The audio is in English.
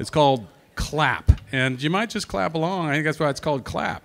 It's called Clap. And you might just clap along. I think that's why it's called Clap.